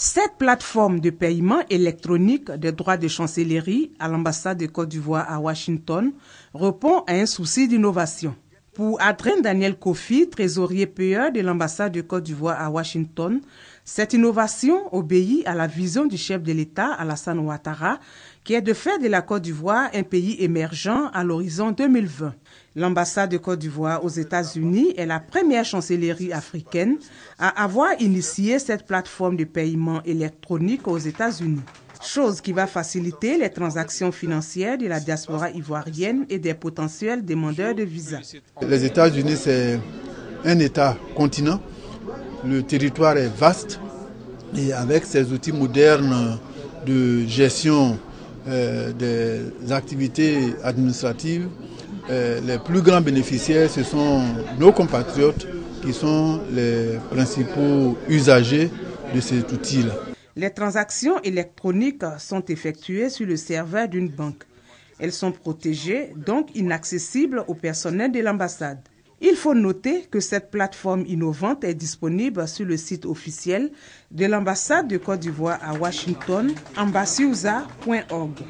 Cette plateforme de paiement électronique des droits de chancellerie à l'ambassade de Côte d'Ivoire à Washington répond à un souci d'innovation. Pour Adrien Daniel Kofi, trésorier PE de l'ambassade de Côte d'Ivoire à Washington, cette innovation obéit à la vision du chef de l'État Alassane Ouattara, qui est de faire de la Côte d'Ivoire un pays émergent à l'horizon 2020. L'ambassade de Côte d'Ivoire aux États-Unis est la première chancellerie africaine à avoir initié cette plateforme de paiement électronique aux États-Unis chose qui va faciliter les transactions financières de la diaspora ivoirienne et des potentiels demandeurs de visa. Les États-Unis, c'est un État continent. Le territoire est vaste et avec ces outils modernes de gestion euh, des activités administratives, euh, les plus grands bénéficiaires, ce sont nos compatriotes qui sont les principaux usagers de cet outil-là. Les transactions électroniques sont effectuées sur le serveur d'une banque. Elles sont protégées, donc inaccessibles au personnel de l'ambassade. Il faut noter que cette plateforme innovante est disponible sur le site officiel de l'ambassade de Côte d'Ivoire à Washington, ambassiousa.org.